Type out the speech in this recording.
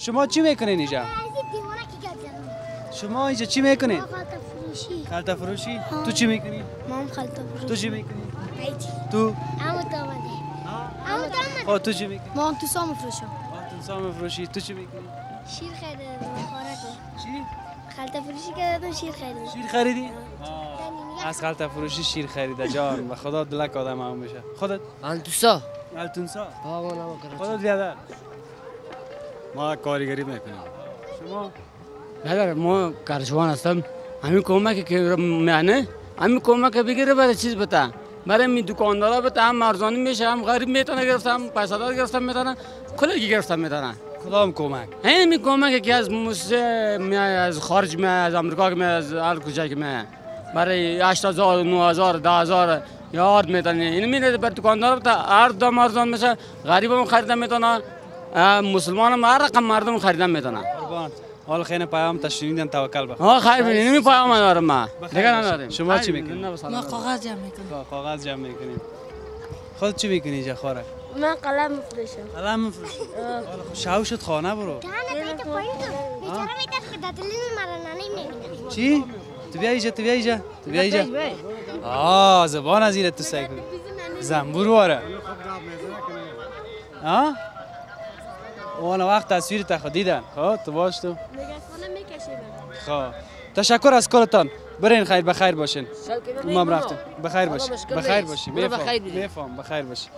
شما چی می‌کنین اینجا؟ شما اینجا چی می‌کنین؟ فروشی. خلطه فروشی؟ تو چی می‌کنی؟ ما هم خالتا تو فروشی چی می‌کنی؟ ایتی تو؟ امو تو آمده. امو تو آمده. خب تو چی می‌کنی؟ ما هم تو سام فروشم تو سام فروشی. تو چی می‌کنی؟ شیر خریدم خوراک چی؟ خالتا فروشی کردم شیر خریدم شیر خریدی؟ از خلطه فروشی شیر خریده جان. و خدا دلک آدم هم میشه خودت؟ التونسا نما کرد خودت بیادر ما کارگری می‌کنیم. شما؟ برادر ما کارشوان هستم. همین کمک که میانه همین کمک بگیره برای چیز بتا برای می دکاندارا بتا هم ارزانی میشه هم غریب می‌تونه گرفتم پیسه دار گرفتم می‌تونه کلی گرفتم می‌تونه. کدام کمک؟ این می کمک که از موسیقی می از خارج می از امریکا می از هر کجا که می برای 8000 9000 10000 یارد می‌تونه. این میره بر دکاندار بتا هر دم ارزان میشه غریب هم خریدن می‌تونه. مسلمان هم هر رقم مردم خریدن می‌تونه قربان. حال خیلی پیام تشنیدن توکل بخیر ها خیر بینید نمی پیام دارم ما دیگه نداریم. شما چی می‌کنید ما کاغذ جمع می‌کنم کاغذ جمع می‌کنید خود چی می‌کنی خورک من قلم میفروشم. قلم میفروشی؟ شاو شد خانه برو. چی؟ تو بیا اینجا تو بیا اینجا. تو بیا اینجا. آه زبان از تو سعی کن زنبور واره. ها اون وقت تصویر تا خود دیدن. خب تو باش تو. خب. تشکر از کارتان برین خیر بخیر باشین. ما رفتیم. بخیر باشی مشکل بخیر نیست. باشی برو بخیر میفهم بخیر باشی